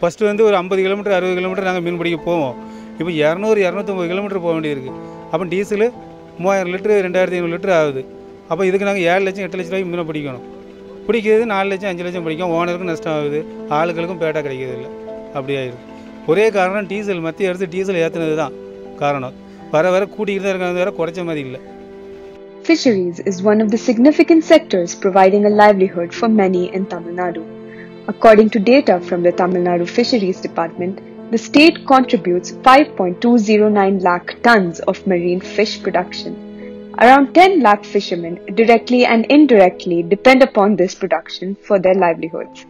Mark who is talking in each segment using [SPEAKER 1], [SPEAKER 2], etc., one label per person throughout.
[SPEAKER 1] First வந்து ஒரு ஐம்பது கிலோமீட்டர் அறுபது கிலோமீட்டர் நாங்கள் மீன் பிடிக்க போவோம். இப்போ இரநூறு இரநூத்தம்பது கிலோமீட்டர் போக வேண்டியிருக்கு. அப்போ டீசலு மூவாயிரம் லிட்டரு ரெண்டாயிரத்தி ஐநூறு லிட்டர் ஆகுது. அப்போ இதுக்கு நாங்கள் ஏழு லட்சம் எட்டு லட்ச ரூபாய்க்கு மீனை பிடிக்கணும். பிடிக்கிறது நாலு லட்சம் அஞ்சு லட்சம் பிடிக்கும். ஓனருக்கும் நஷ்டம் ஆகுது. ஆளுகளுக்கும் பேட்டா கிடைக்கிறதில்ல அப்படி ஆயிடுது ஒரே காரணம் டீசல் மத்திய அரசு டீசல் ஏற்றுனது தான் காரணம். வர வர கூட்டிகிட்டு தான் இருக்காங்க வர குறைச்ச மாதிரி இல்லை.
[SPEAKER 2] Fisheries is one of the significant sectors providing a livelihood for many in Tamil Nadu. According to data from the Tamil Nadu Fisheries Department, the state contributes 5.209 lakh tons of marine fish production. Around 10 lakh fishermen directly and indirectly depend upon this production for their livelihoods.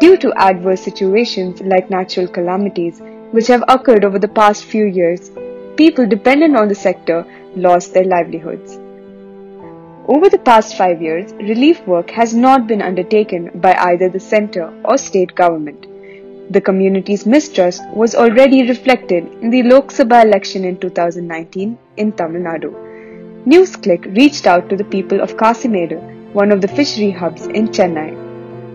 [SPEAKER 2] Due to adverse situations like natural calamities which have occurred over the past few years, people dependent on the sector lost their livelihoods. Over the past five years, relief work has not been undertaken by either the centre or state government. The community's mistrust was already reflected in the Lok Sabha election in 2019 in Tamil Nadu. NewsClick reached out to the people of Kasimedu, one of the fishery hubs in Chennai.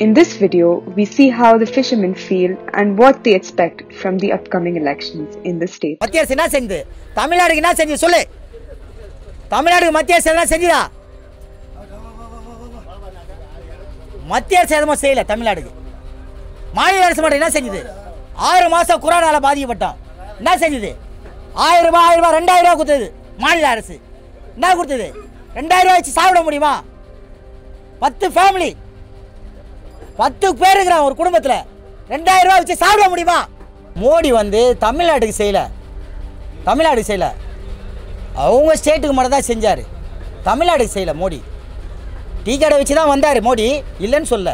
[SPEAKER 2] In this video, we see how the fishermen feel and what they expect from the upcoming elections in the state.
[SPEAKER 3] மத்திய அரசு என்ன செஞ்சது தமிழ்நாடுக்கு என்ன செஞ்சு சொல்லு தமிழ்நாடுக்கு மத்திய அரசு என்ன செஞ்சுதா மத்திய அரசு எதுவும் செய்யல தமிழ்நாடுக்கு. மாநில அரசு மட்டும் என்ன செஞ்சது? ஆறு மாசம் கொரோனால பாதிக்கப்பட்டோம். என்ன செஞ்சது? ஆயிரம் ரூபாய் ஆயிரம் ரூபாய் ரெண்டாயிரம் ரூபாய் கொடுத்தது மாநில அரசு. என்ன கொடுத்தது? ரெண்டாயிரம் ரூபாய் வச்சு சாப்பிட முடியுமா? பத்து ஃபேமிலி பத்து பேர் இருக்கிறான் ஒரு குடும்பத்தில். ரெண்டாயிரம் ரூபாய் வச்சு சாப்பிட முடியுமா? மோடி வந்து தமிழ்நாட்டுக்கு செய்யல. தமிழ்நாடுக்கு செய்யல. அவங்க ஸ்டேட்டுக்கு மட்டும் தான் செஞ்சார். தமிழ்நாடு செய்யல மோடி. டீ கடை வச்சு தான் வந்தார் மோடி. இல்லைன்னு சொல்ல.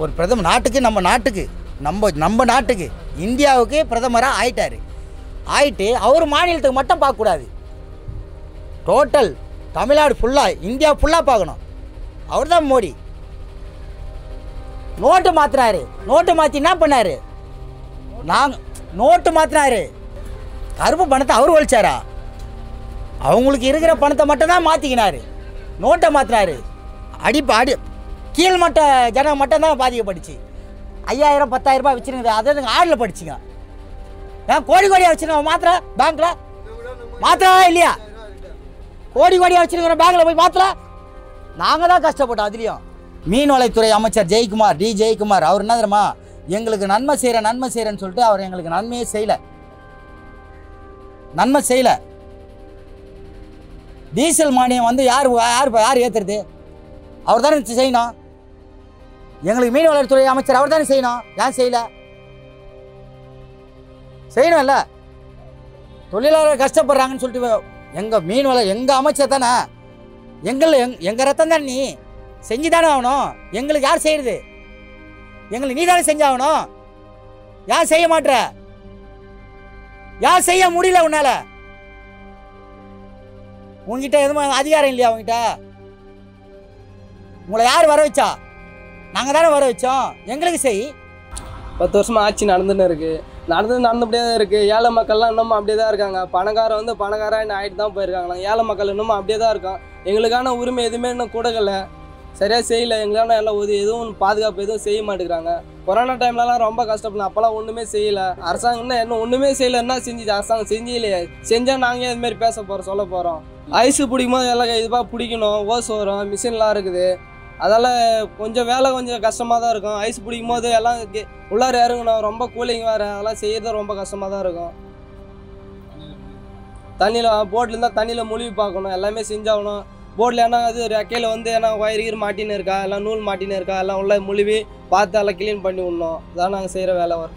[SPEAKER 3] ஒரு பிரதமர் நாட்டுக்கு நம்ம நாட்டுக்கு நம்ம நம்ம நாட்டுக்கு இந்தியாவுக்கு பிரதமராக ஆயிட்டார். ஆயிட்டு அவர் மாநிலத்துக்கு மட்டும் பார்க்கக்கூடாது டோட்டல் தமிழ்நாடு ஃபுல்லாக இந்தியா ஃபுல்லாக பார்க்கணும். அவர் தான் மோடி. நோட்டு மாற்றினாரு நோட்டு மாற்றி என்ன பண்ணார்? நாங்கள் நோட்டு மாற்றினாரு கருப்பு பணத்தை அவர் ஒழிச்சாரா? அவங்களுக்கு இருக்கிற பணத்தை மட்டும்தான் மாற்றிக்கினாரு நோட்டை மாற்றினாரு அடி அடி. கீழ்மட்ட ஜனம் மட்டும் தான் பாதிக்கப்பட்டுச்சு. ஐயாயிரம் பத்தாயிரம் ரூபாய் வச்சுருக்குது. அதை அதுங்க ஆடில் படிச்சுங்க? ஏன் கோடி கோடியாக வச்சுருக்கோம் மாத்திர பேங்க்கில் மாத்திரா இல்லையா? கோடி கோடியாக வச்சுருக்கிற பேங்க்கில் போய் மாத்திர? நாங்கள் தான் கஷ்டப்பட்டோம் அதுலேயும். மீன்வளைத்துறை அமைச்சர் ஜெயக்குமார் டி ஜெயக்குமார் அவர் என்ன தெரியுமா? எங்களுக்கு நன்மை செய்கிறேன் நன்மை செய்கிறேன்னு சொல்லிட்டு அவர் எங்களுக்கு நன்மையே செய்யலை. நன்மை செய்யலை. டீசல் மானியம் வந்து யார் யார் யார் ஏற்றுறது அவர் தானே செய்யணும்? எங்களுக்கு மீன் வளர்த்துறை அமைச்சர் அவர் தானே செய்யணும்? ஏன் செய்யல? செய்யணும்ல. தொழிலாளர் கஷ்டப்படுறாங்கன்னு சொல்லிட்டு எங்கள் மீன்வள எங்கள் அமைச்சர் தானே? எங்கள் எங் எங்கள் ரத்தம் தானே நீ? செஞ்சு தானே ஆகணும். எங்களுக்கு யார் செய்யறது? எங்களுக்கு நீ தானே செஞ்சாகணும். யார் செய்ய மாட்ற? யார் செய்ய முடியல உன்னால? உங்ககிட்ட எதுவும் அதிகாரம் இல்லையா உங்ககிட்ட உங்களை யார் வர வச்சா? நாங்கள் தானே வர வச்சோம். எங்களுக்கு செய்.
[SPEAKER 4] பத்து வருஷமாக ஆட்சி நடந்துன்னு இருக்குது நடந்து நடந்துபடியே தான் இருக்குது ஏழை மக்கள்லாம் இன்னமும் அப்படியே தான் இருக்காங்க. பணக்காரன் வந்து பணக்காரன் ஆகிட்டு தான் போயிருக்காங்க ஏழை மக்கள் இன்னமும் அப்படியே தான் இருக்கான். எங்களுக்கான உரிமை எதுவுமே இன்னும் கொடுக்கல. சரியாக செய்யல. எங்களுக்கான எல்லாம் உதவி எதுவும் பாதுகாப்பு எதுவும் செய்ய மாட்டேங்கிறாங்க. கொரோனா டைம்லலாம் ரொம்ப கஷ்டப்படும் அப்போல்லாம் ஒன்றுமே செய்யலை. அரசாங்கம் என்ன இன்னும் ஒன்றுமே செய்யலை. என்ன செஞ்சுச்சு அரசாங்கம் செஞ்சீங்களே செஞ்சால் நாங்கள் அதுமாரி பேச போகிறோம் சொல்ல போகிறோம் ஐஸு பிடிக்கும்போது எல்லாம் இதுவாக பிடிக்கணும். ஓஸ் வரும். மிஷின்லாம் இருக்குது. அதால் கொஞ்சம் வேலை கொஞ்சம் கஷ்டமாக தான் இருக்கும். ஐஸ் பிடிக்கும் போது எல்லாம் கே- உள்ளார இறங்கணும் ரொம்ப கூலிங் வேறு அதெல்லாம் செய்யறது ரொம்ப கஷ்டமாக தான் இருக்கும் தண்ணியில் போட்டில் இருந்தால் தண்ணியில் முழுவி பார்க்கணும். எல்லாமே செஞ்சாகணும். போட்டில் ஏன்னா அது ரெக்கையில் வந்து ஏன்னா ஒயர் கீர் மாட்டின்னு இருக்கா? எல்லாம் நூல் மாட்டின்னு இருக்கா? எல்லாம் உள்ள முழுவி பார்த்து எல்லாம் க்ளீன் பண்ணி விடணும். இதான் நாங்கள் செய்கிற வேலை வரும்.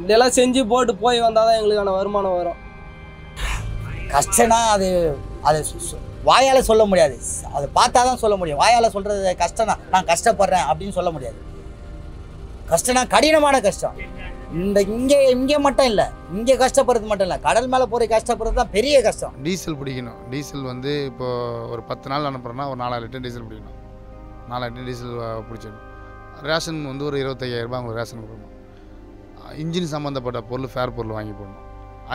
[SPEAKER 4] இதெல்லாம் செஞ்சு போட்டு போய் வந்தால் தான் எங்களுக்கான வருமானம் வரும்.
[SPEAKER 3] கஷ்டம்னா அது அது வாயால் சொல்ல முடியாது. அதை பார்த்தா தான் சொல்ல முடியும். வாயால் சொல்கிறது கஷ்டம்னா நான் கஷ்டப்படுறேன் அப்படின்னு சொல்ல முடியாது. கஷ்டம்னா கடினமான கஷ்டம். இந்த இங்கே இங்கே மட்டும் இல்லை. இங்கே கஷ்டப்படுறது மட்டும் இல்லை. கடல் மேலே போகிற கஷ்டப்படுறது தான் பெரிய கஷ்டம்.
[SPEAKER 5] டீசல் பிடிக்கணும். டீசல் வந்து இப்போ ஒரு பத்து நாள் அனுப்புகிறோன்னா ஒரு நாலாயிரம் லிட்டர் டீசல் பிடிக்கணும். நாலாயிரம் லிட்டர் டீசல் பிடிச்சிடணும். ரேஷன் வந்து ஒரு இருபத்தையாயிரரூபா அவங்க ரேஷன் கொடுக்கணும். இன்ஜின் சம்மந்தப்பட்ட பொருள் ஃபேர் பொருள் வாங்கி போடணும்.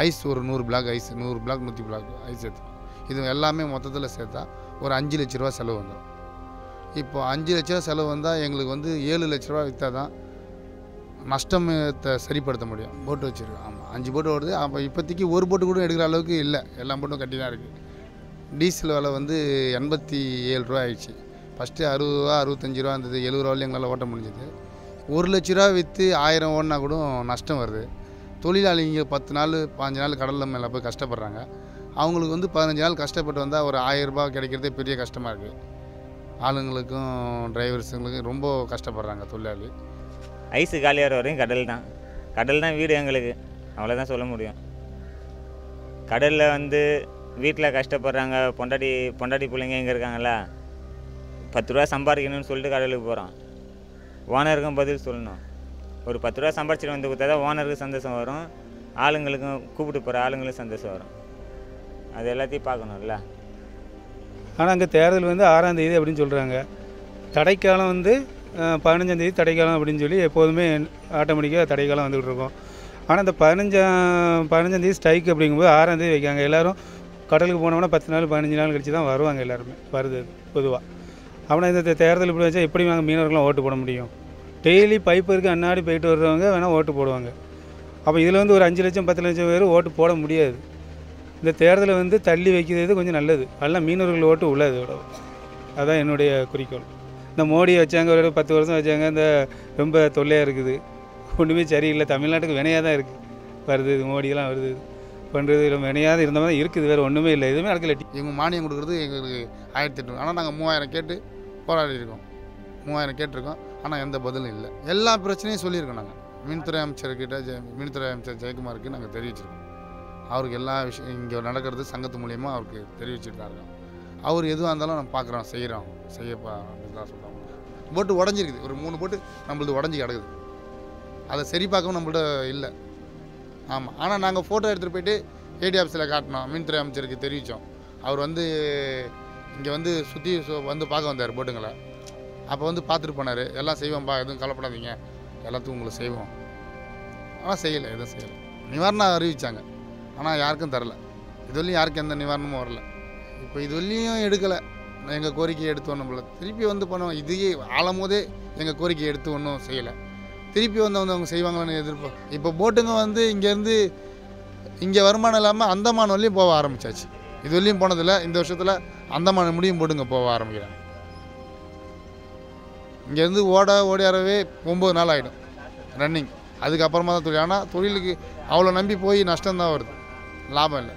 [SPEAKER 5] ஐஸ் ஒரு நூறு பிளாக் ஐஸ் நூறு பிளாக் நூற்றி பிளாக் ஐஸ் எடுத்து இது எல்லாமே மொத்தத்தில் சேர்த்தா ஒரு அஞ்சு லட்ச ரூபா செலவு வந்துடும் இப்போ அஞ்சு லட்ச ரூபா செலவு வந்தால் எங்களுக்கு வந்து ஏழு லட்ச ரூபா விற்றா தான் நஷ்டத்தை சரிப்படுத்த முடியும். போட்டு வச்சுருக்கோம். ஆமாம் அஞ்சு போட்டு ஓடுது. அப்போ இப்போதைக்கு ஒரு போட்டு கூட எடுக்கிற அளவுக்கு இல்லை. எல்லா போட்டும் கட்டி தான் இருக்குது டீசல் விலை வந்து எண்பத்தி ஏழு ரூபா ஆயிடுச்சு. ஃபஸ்ட்டு அறுபது ரூபா அறுபத்தஞ்சி ரூபா இருந்தது. எழுபது ரூபாவில் எங்களால் ஓட்ட முடிஞ்சது. ஒரு லட்ச ரூபா விற்று ஆயிரம் ஓடினா கூட நஷ்டம் வருது. தொழிலாளிங்க பத்து நாள் பாஞ்சு நாள் கடலில் மேலே போய் கஷ்டப்படுறாங்க. அவங்களுக்கு வந்து பதினஞ்சு நாள் கஷ்டப்பட்டு வந்தால் ஒரு ஆயிரம் கிடைக்கிறதே பெரிய கஷ்டமாக இருக்குது ஆளுங்களுக்கும் டிரைவர்ஸுங்களுக்கும் ரொம்ப கஷ்டப்படுறாங்க தொழிலாளி.
[SPEAKER 6] ஐஸு காலியாகிற வரையும் கடல் தான். கடல் தான் வீடு எங்களுக்கு. அவ்வளோதான் சொல்ல முடியும். கடலில் வந்து வீட்டில் கஷ்டப்படுறாங்க. பொண்டாட்டி பொண்டாட்டி பிள்ளைங்க எங்கே இருக்காங்களா? பத்து ரூபா சம்பாதிக்கணும்னு சொல்லிட்டு கடலுக்கு போகிறோம் ஓனருக்கும் பதில் சொல்லணும். ஒரு பத்து ரூபா சம்பாதிச்சிட்டு வந்து கொடுத்தா தான் ஓனருக்கு சந்தோஷம் வரும். ஆளுங்களுக்கும் கூப்பிட்டு போகிற ஆளுங்களுக்கும் சந்தோஷம் வரும். அது எல்லாத்தையும் பார்க்கணும்ல.
[SPEAKER 1] ஆனால் அங்கே தேர்தல் வந்து ஆறாம் தேதி அப்படின்னு சொல்கிறாங்க தடைக்காலம் வந்து பதினஞ்சாம் தேதி தடைக்காலம் அப்படின்னு சொல்லி எப்போதுமே ஆட்டோமேட்டிக்காக தடைக்காலம் வந்துகிட்டு இருக்கோம். ஆனால் இந்த பதினஞ்சாம் பதினஞ்சாம் தேதி ஸ்ட்ரைக் அப்படிங்கும்போது ஆறாம் தேதி வைக்காங்க. எல்லோரும் கடலுக்கு போனோம்னா பத்து நாள் பதினஞ்சு நாள் கழிச்சு தான் வருவாங்க எல்லாருமே வருது பொதுவாக அப்படின்னா இந்த தேர்தல் இப்படி வச்சா எப்படி நாங்கள் மீனவர்கள்லாம் ஓட்டு போட முடியும்? டெய்லி பைப்பு இருக்கு அன்னாடி போயிட்டு வர்றவங்க வேணால் ஓட்டு போடுவாங்க. அப்போ இதில் வந்து ஒரு அஞ்சு லட்சம் பத்து லட்சம் பேர் ஓட்டு போட முடியாது. இந்த தேர்தலை வந்து தள்ளி வைக்கிறது கொஞ்சம் நல்லது. அதெல்லாம் மீனவர்கள் ஓட்டு உள்ளது இதோட அதுதான் என்னுடைய குறிக்கோள். இந்த மோடி வச்சாங்க ஒரு பத்து வருஷம் வச்சாங்க இந்த ரொம்ப தொல்லையாக இருக்குது. ஒன்றுமே சரியில்லை. தமிழ்நாட்டுக்கு வினையாக தான் இருக்குது வருது இது மோடியெல்லாம் வருது பண்ணுறது இல்லை வினையாக இருந்த மாதிரி இருக்குது. வேறு ஒன்றுமே இல்லை. எதுவுமே நடக்கல.
[SPEAKER 5] இவங்க மானியம் கொடுக்குறது எங்களுக்கு ஆயிரத்தி எட்நூறு. ஆனால் நாங்கள் மூவாயிரம் கேட்டு போராடி இருக்கோம். மூவாயிரம் கேட்டிருக்கோம். ஆனால் எந்த பதிலும் இல்லை. எல்லா பிரச்சனையும் சொல்லியிருக்கோம் நாங்கள் மின்துறை அமைச்சர்கிட்ட ஜெ மின்துறை அமைச்சர் ஜெயக்குமாருக்கு நாங்கள் தெரிவிச்சிருக்கோம். அவருக்கு எல்லா விஷயம் இங்கே நடக்கிறது சங்கத்து மூலியமாக அவருக்கு தெரிவிச்சிருக்காரு அவர் எதுவாக இருந்தாலும் நம்ம பார்க்குறோம் செய்கிறோம். செய்யப்பா அப்படின்னு தான் சொல்கிறோம் போட்டு உடஞ்சிருக்குது. ஒரு மூணு போட்டு நம்மளது உடஞ்சி கிடக்குது. அதை சரி பார்க்கவும் நம்மள்ட்ட இல்லை. ஆமாம் ஆனால் நாங்கள் ஃபோட்டோ எடுத்துகிட்டு போயிட்டு ஏடி ஆஃபீஸில் காட்டினோம். மின்துறை அமைச்சருக்கு தெரிவித்தோம் அவர் வந்து இங்கே வந்து சுற்றி வந்து பார்க்க வந்தார் போட்டுங்களை. அப்போ வந்து பார்த்துட்டு போனார். எல்லாம் செய்வோம்ப்பா. எதுவும் கவலைப்படாதீங்க. எல்லாத்துக்கும் உங்களுக்கு செய்வோம். ஆனால் செய்யலை. எதுவும் செய்யலை. நிவாரணம் அறிவித்தாங்க ஆனால் யாருக்கும் தரல. இதுவரையும் யாருக்கும் எந்த நிவாரணமும் வரல. இப்போ இதுவரையும் எடுக்கலை. எங்கள் கோரிக்கையை எடுத்து ஒன்றும் போல திருப்பி வந்து பண்ணோம் இதையே ஆளும் போதே எங்கள் கோரிக்கையை எடுத்து ஒன்றும் செய்யலை. திருப்பி வந்து வந்து அவங்க செய்வாங்களான்னு எதிர்ப்போம் இப்போ போட்டுங்க வந்து இங்கேருந்து இங்கே வருமானம் இல்லாமல் அந்தமான் வரலையும் போக ஆரம்பிச்சாச்சு. இது வரலையும் போனதில்ல. இந்த வருஷத்தில் அந்தமான் முடியும் போட்டுங்க போக ஆரம்பிக்கிறாங்க. இங்கேருந்து ஓட ஓடியாரவே ஒம்பது நாள் ஆகிடும் ரன்னிங் அதுக்கப்புறமா தான் தொழில். ஆனால் தொழிலுக்கு அவ்வளோ நம்பி போய் நஷ்டம் தான் வருது. லாபம் இல்லை